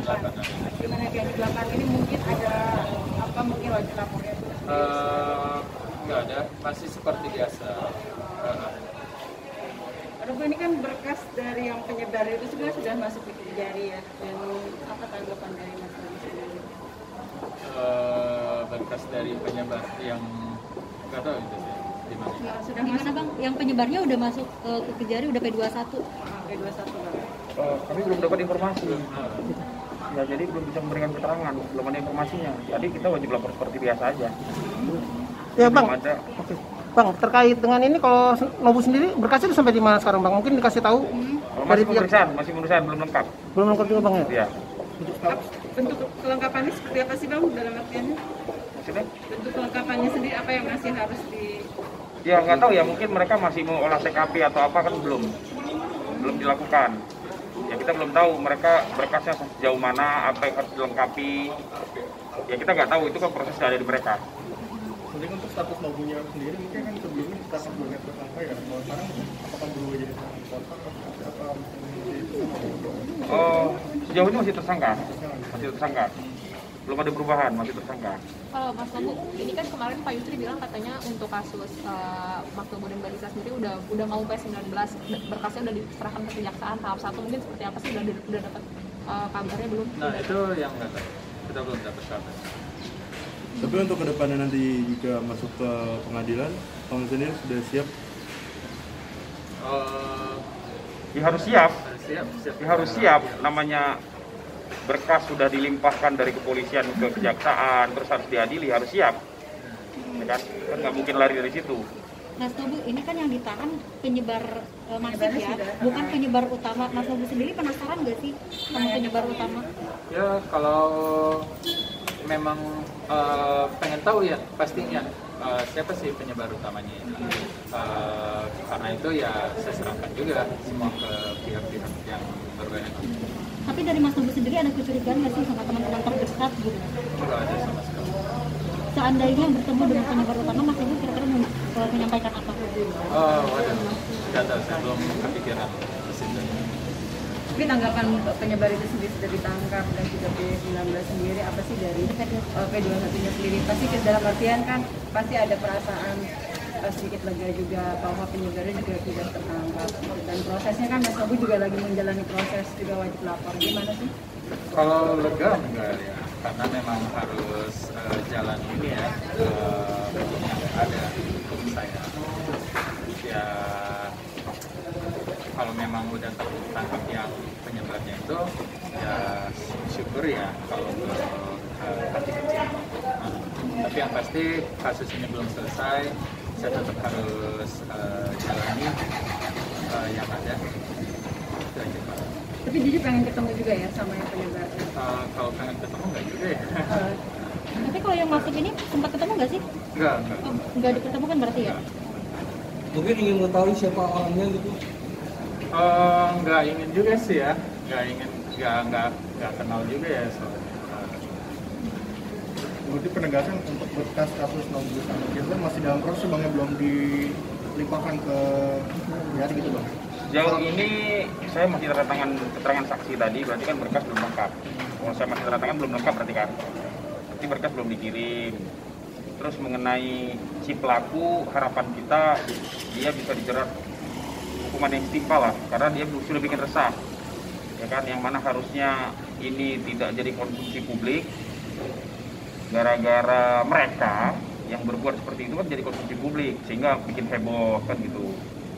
delapan. Gimana yang di delapan ini mungkin ada apa mungkin wajib lapornya? Eh, nggak ada, masih seperti biasa. Aduh, ini kan berkas dari yang penyebar itu sebenarnya sudah masuk di jari ya. Dan apa tanggapan dari Mas eh, berkas dari penyebar yang nggak tahu itu sih di mana. Ya, sudah Gimana masuk bang? Yang penyebarnya udah masuk eh, ke Kejari udah P21. Oke, dua satu bang. Eh, kami belum dapat informasi. Ya, jadi belum bisa memberikan keterangan, belum ada informasinya. Jadi kita wajib lapor seperti biasa aja. Ya bang, ada. oke. Bang terkait dengan ini kalau Nobu sendiri berkasnya itu sampai di mana sekarang bang? Mungkin dikasih tahu Kalau dari masih pihak pemeriksaan, masih pemeriksaan belum lengkap. belum lengkap juga bang ya? Ya. Bentuk kelengkapannya seperti apa sih bang dalam artiannya? Maksudnya? Bentuk kelengkapannya sendiri apa yang masih harus di Ya nggak tahu ya, mungkin mereka masih mau olah TKP atau apa kan belum, belum dilakukan. Ya kita belum tahu mereka berkasnya sejauh mana, apa yang harus dilengkapi. Ya kita nggak tahu itu kan proses ada di mereka. Mungkin untuk status nobunya sendiri mungkin kan sebelumnya status belum tersangka ya. Kalau sekarang apakah berubah jadi tersangka apa Oh, sejauh ini masih tersangka, masih tersangka. Belum ada perubahan, masih tersangka. Kalau Mas Nobu, ini kan kemarin Pak Yusri bilang katanya untuk kasus uh, Maktobo dan Balisa sendiri udah udah mau P19 berkasnya udah diserahkan ke kejaksaan tahap satu mungkin seperti apa sih udah udah dapat uh, kabarnya belum? Nah itu yang nggak tahu. Kita belum dapat kabar. Tapi untuk ke depannya nanti jika masuk ke pengadilan, kamu sendiri sudah siap Eh, Ya harus siap, siap, siap. ya harus siap. Namanya berkas sudah dilimpahkan dari kepolisian ke kejaksaan, terus harus diadili, harus siap. Ya kan? Kan nggak mungkin lari dari situ. Mas Nobu, ini kan yang ditahan penyebar eh, masif ya, sudah. bukan penyebar utama. Mas Nobu sendiri penasaran nggak sih sama penyebar utama? Ya kalau memang eh, pengen tahu ya pastinya eh, siapa sih penyebar utamanya ini. Eh, itu ya saya serahkan juga semua ke pihak-pihak yang berwenang. Tapi dari Mas Nobu sendiri ada kecurigaan nggak sih sama teman-teman terdekat gitu? Enggak ada sama sekali. Seandainya bertemu dengan penyebar utama, Mas Nobu kira-kira mau eh, menyampaikan apa? Oh, waduh. Nggak tahu, saya belum kepikiran ke situ. Tapi tanggapan penyebar itu sendiri sudah ditangkap dan juga P19 sendiri apa sih dari uh, P21 nya sendiri? Pasti dalam artian kan pasti ada perasaan sedikit lega juga bahwa penyebarnya juga tidak tertangkap dan prosesnya kan Mas Nobu juga lagi menjalani proses juga wajib lapor gimana sih? Kalau lega enggak ya, karena memang harus eh, jalan ini ya eh, yang ada untuk saya. Ya kalau memang udah tertangkap yang penyebarnya itu ya syukur ya kalau eh, hati kecil. Tapi yang pasti kasus ini belum selesai, saya tetap harus eh, jalani eh, yang ada. Itu aja, Pak. Tapi jujur pengen ketemu juga ya sama yang penyebar. Uh, kalau pengen ketemu nggak juga ya? Uh, Tapi kalau yang masuk ini sempat ketemu nggak sih? Enggak, enggak. Oh, nggak diketemukan berarti ya? Mungkin ingin mengetahui siapa orangnya gitu. Uh, nggak ingin juga sih ya, nggak ingin, nggak nggak nggak kenal juga ya. So, uh, Berarti penegasan untuk berkas kasus Nobu sama Firza masih dalam proses bang ya belum dilimpahkan ke jari gitu bang. Sejauh ini saya masih tanda tangan keterangan saksi tadi, berarti kan berkas belum lengkap. Kalau saya masih tanda tangan belum lengkap berarti kan. Berarti berkas belum dikirim. Terus mengenai si pelaku, harapan kita dia bisa dijerat hukuman yang setimpal lah, karena dia sudah bikin resah. Ya kan, yang mana harusnya ini tidak jadi konsumsi publik, gara-gara mereka yang berbuat seperti itu kan jadi konsumsi publik sehingga bikin heboh kan gitu.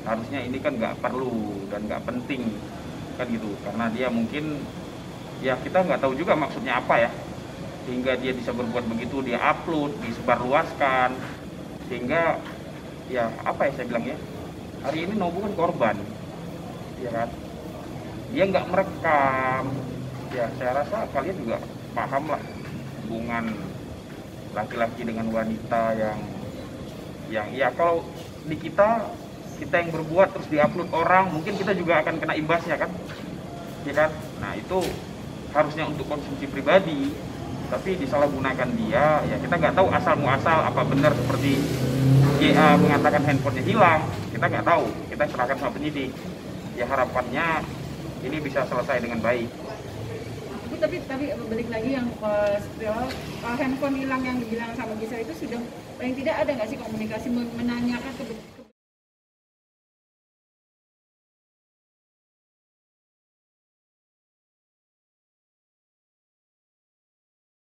Harusnya ini kan nggak perlu dan nggak penting kan gitu. Karena dia mungkin ya kita nggak tahu juga maksudnya apa ya. Sehingga dia bisa berbuat begitu dia upload disebarluaskan. Sehingga ya apa ya saya bilang ya hari ini Nobu kan korban ya kan? Dia nggak merekam. Ya saya rasa kalian juga paham lah hubungan laki-laki dengan wanita yang yang ya kalau di kita kita yang berbuat terus diupload orang mungkin kita juga akan kena imbasnya kan? Ya kan? Nah itu harusnya untuk konsumsi pribadi tapi disalahgunakan dia ya kita nggak tahu asal muasal apa benar seperti GA mengatakan handphonenya hilang kita nggak tahu. Kita serahkan sama penyidik. Ya harapannya ini bisa selesai dengan baik tapi tapi tapi balik lagi yang uh, uh, handphone hilang yang dibilang sama Gisel itu sudah paling tidak ada nggak sih komunikasi men- menanyakan ke